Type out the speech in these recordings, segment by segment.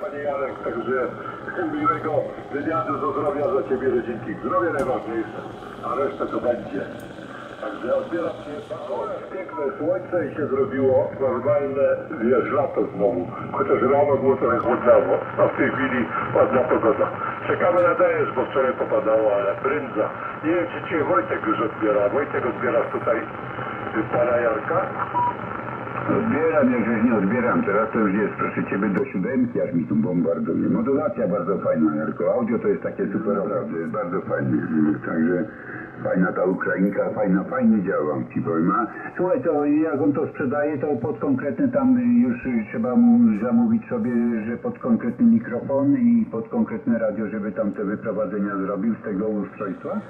Panie Jarek, także miłego wywiadu do zdrowia za Ciebie rodzinki. Zdrowie najważniejsze, a resztę to będzie. Także odbieram Cię. O, piękne słońce i się zrobiło normalne, wiesz, lato znowu. Chociaż rano było trochę chłodnawo, a w tej chwili ładna pogoda. Czekamy na deszcz, bo wczoraj popadało, ale brędza. Nie wiem, czy Cię Wojtek już odbiera. Wojtek odbierasz tutaj pana Jarka? Odbieram, jak już nie odbieram, teraz to już jest, proszę Ciebie, do siódemki, aż mi tu bombarduje. Modulacja bardzo fajna, Jarko. Audio to jest takie super, naprawdę, jest bardzo fajnie. Także fajna ta Ukrainka, fajna, fajnie działa, Ci powiem. A słuchaj, to jak on to sprzedaje, to pod konkretny tam już trzeba mu zamówić sobie, że pod konkretny mikrofon i pod konkretne radio, żeby tam te wyprowadzenia zrobił z tego ustrojstwa?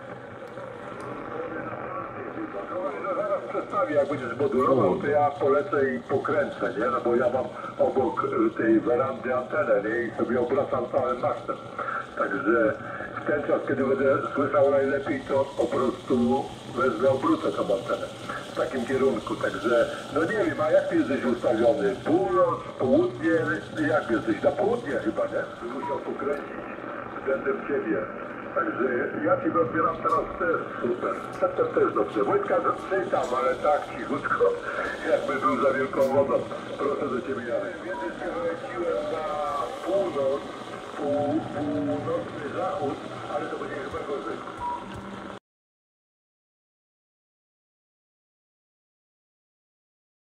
Zaraz jak będziesz modulował, to ja polecę i pokręcę, nie? No bo ja mam obok y, tej werandy antenę, nie? I sobie obracam całym masztem. Także w ten czas, kiedy będę słyszał najlepiej, to po prostu wezmę, obrócę tą antenę w takim kierunku. Także, no nie wiem, a jak ty jesteś ustawiony? Północ, południe, jak jesteś? Na południe chyba, nie? Musiał pokręcić względem ciebie. Także ja ci odbieram teraz też super. Przedtem też dobrze. Wojtka czytam, ale tak cichutko, jakby był za wielką wodą. Proszę do ciebie Jarek. Więc się wyleciłem na północ, pół, północny zachód, ale to będzie chyba.